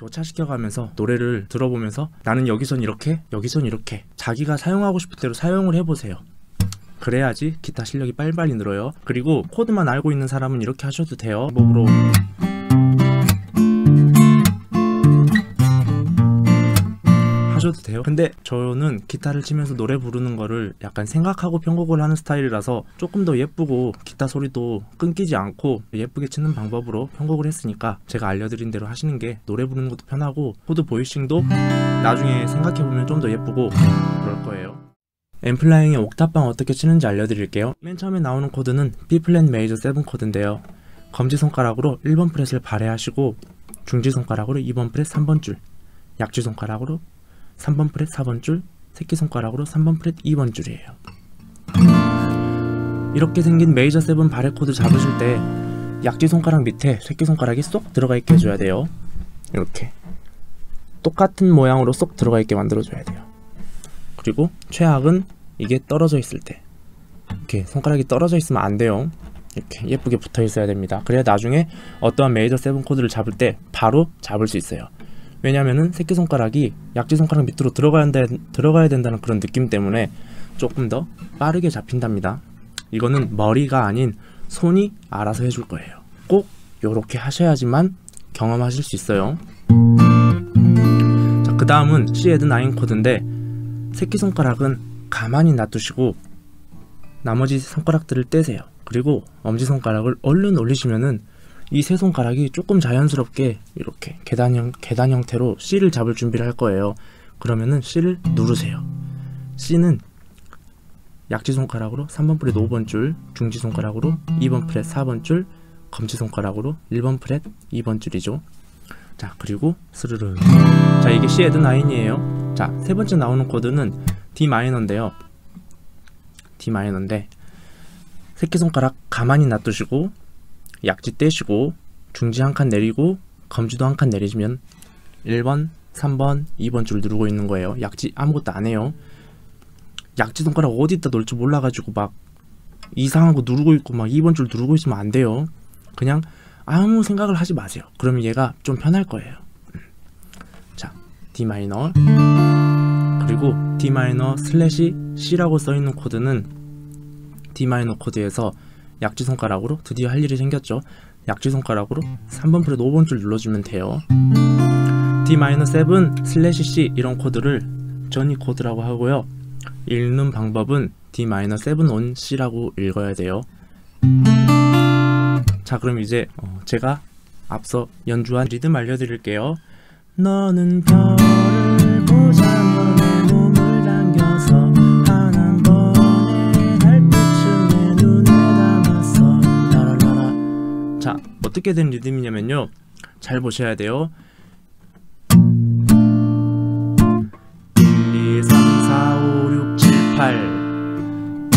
교차시켜가면서 노래를 들어보면서 나는 여기선 이렇게 여기선 이렇게 자기가 사용하고 싶은 대로 사용을 해보세요. 그래야지 기타 실력이 빨리빨리 늘어요. 그리고 코드만 알고 있는 사람은 이렇게 하셔도 돼요. 목으로 하셔도 돼요. 근데 저는 기타를 치면서 노래 부르는 거를 약간 생각하고 편곡을 하는 스타일이라서 조금 더 예쁘고 기타 소리도 끊기지 않고 예쁘게 치는 방법으로 편곡을 했으니까 제가 알려드린 대로 하시는 게 노래 부르는 것도 편하고 코드 voicing도 나중에 생각해보면 좀 더 예쁘고 그럴 거예요. 엔플라잉의 옥탑방 어떻게 치는지 알려드릴게요. 맨 처음에 나오는 코드는 B flat major 7 코드인데요. 검지손가락으로 1번 프렛을 barre하시고 중지손가락으로 2번 프렛 3번 줄 약지손가락으로 3번 프렛 4번 줄, 새끼손가락으로 3번 프렛 2번 줄이에요. 이렇게 생긴 메이저 7 barre 코드 잡으실 때 약지손가락 밑에 새끼손가락이 쏙 들어가 있게 해줘야 돼요. 이렇게 똑같은 모양으로 쏙 들어가 있게 만들어줘야 돼요. 그리고 최악은 이게 떨어져 있을 때 이렇게 손가락이 떨어져 있으면 안 돼요. 이렇게 예쁘게 붙어 있어야 됩니다. 그래야 나중에 어떠한 메이저 7 코드를 잡을 때 바로 잡을 수 있어요. 왜냐면은 새끼손가락이 약지손가락 밑으로 들어가야, 된, 들어가야 된다는 그런 느낌 때문에 조금 더 빠르게 잡힌답니다. 이거는 머리가 아닌 손이 알아서 해줄 거예요. 꼭 이렇게 하셔야지만 경험하실 수 있어요. 자, 그 다음은 C add 9 코드인데 새끼손가락은 가만히 놔두시고 나머지 손가락들을 떼세요. 그리고 엄지손가락을 얼른 올리시면은 이 세 손가락이 조금 자연스럽게 이렇게 계단, 형, 계단 형태로 C를 잡을 준비를 할 거예요. 그러면은 C를 누르세요. C는 약지 손가락으로 3번 프렛 5번 줄, 중지 손가락으로 2번 프렛 4번 줄, 검지 손가락으로 1번 프렛 2번 줄이죠. 자, 그리고 스르르. 자, 이게 C add 9이에요. 자, 세 번째 나오는 코드는 D minor인데요. D minor인데 새끼손가락 가만히 놔두시고 약지 떼시고 중지 한 칸 내리고 검지도 한 칸 내리시면 1번, 3번, 2번 줄 누르고 있는 거예요. 약지 아무것도 안 해요. 약지 손가락 어디다 놓을지 몰라가지고 막 이상한 거 누르고 있고 막 2번 줄 누르고 있으면 안 돼요. 그냥 아무 생각을 하지 마세요. 그러면 얘가 좀 편할 거예요. 자, D minor 그리고 D minor slash C라고 써 있는 코드는 D minor 코드에서 약지 손가락으로 드디어 할 일이 생겼죠. 약지 손가락으로 3번 프렛 5번 줄 눌러주면 돼요. D-7 slash C 이런 코드를 전위 코드라고 하고요. 읽는 방법은 D-7 on C라고 읽어야 돼요. 자 그럼 이제 어, 제가 앞서 연주한 리듬 알려드릴게요. 너는 별을 보자며 어떻게 된 리듬이냐면요. 잘 보셔야 돼요. 1, 2, 3, 4, 5, 6, 7, 8 1,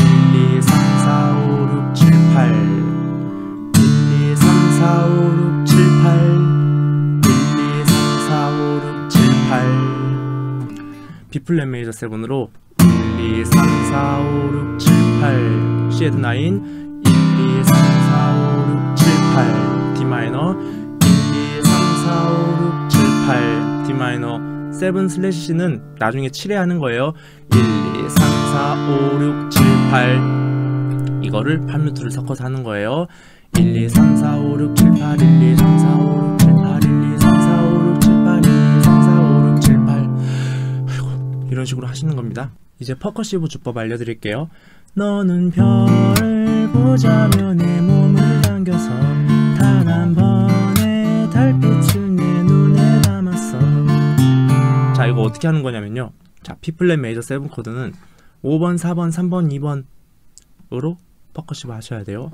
2, 3, 4, 5, 6, 7, 8 1, 2, 3, 4, 5, 6, 7, 8 1, 2, 3, 4, 5, 6, 7, 8 B 플랫 메이저 7으로 1, 2, 3, 4, 5, 6, 7, 8 C 헤드 9 2, 3, 4, 5, 6, 7, 8 D minor 7 slash C는 나중에 칠해하는 거예요. 1, 2, 3, 4, 5, 6, 7, 8 이거를 palm mute를 섞어서 하는 거예요. 1, 2, 3, 4, 5, 6, 7, 8 1, 2, 3, 4, 5, 6, 7, 8 1, 2, 3, 4, 5, 6, 7, 8 1, 2, 3, 4, 5, 6, 7, 8 아이고 이런 식으로 하시는 겁니다. 이제 percussive 주법 알려드릴게요. 너는 별을 보자며 내 몸을 당겨서 어떻게 하는 거냐면요. 자 플랫 메이저 7 코드는 5번 4번 3번 2번으로 percussive 하셔야 돼요.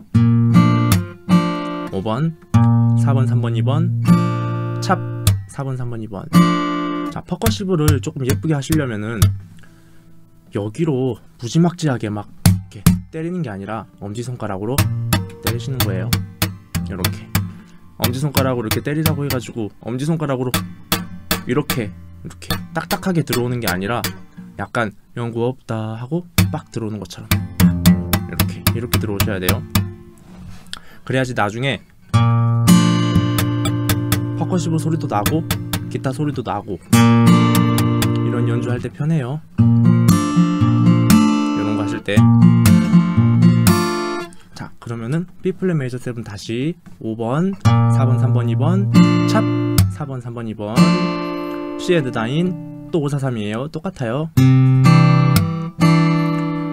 5번 4번 3번 2번 chop 4번 3번 2번. 자 percussive를 조금 예쁘게 하시려면은 여기로 무지막지하게 막 이렇게 때리는 게 아니라 엄지손가락으로 때리시는 거예요. 이렇게. 엄지손가락으로 이렇게 때리라고 해가지고 엄지손가락으로 이렇게 이렇게 딱딱하게 들어오는 게 아니라 약간 연구 없다 하고 빡 들어오는 것처럼 이렇게 이렇게 들어오셔야 돼요. 그래야지 나중에 percussive 소리도 나고 기타 소리도 나고 이런 연주할 때 편해요. 이런 거 하실 때. 자 그러면은 B 플랫 메이저 7 다시 5번 4번 3번 2번 chop 4번 3번 2번 C add 9도 543이에요. 똑같아요.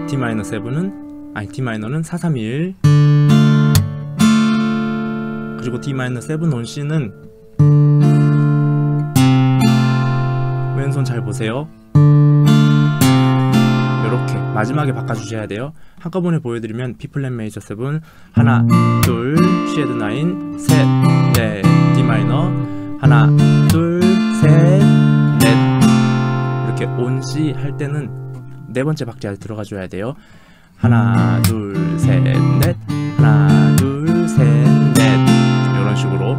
D 마이너 7은 아니 D 마이너는 431 그리고 D 마이너 7 on C는 왼손 잘 보세요. 이렇게 마지막에 바꿔주셔야 돼요. 한꺼번에 보여드리면 B 플랫 메이저 7 하나 둘 C add 9 셋넷 D 마이너 하나 둘 셋넷. 이렇게 on C 할 때는 네 번째 박자에 들어가 줘야 돼요. 하나 둘 셋 넷. 하나 둘 셋 넷. 이런 식으로.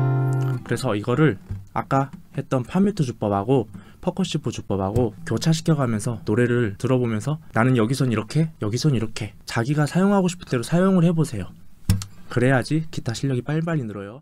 그래서 이거를 아까 했던 palm mute 주법하고 percussive 주법하고 교차시켜가면서 노래를 들어보면서 나는 여기선 이렇게 여기선 이렇게 자기가 사용하고 싶은 대로 사용을 해보세요. 그래야지 기타 실력이 빨리빨리 늘어요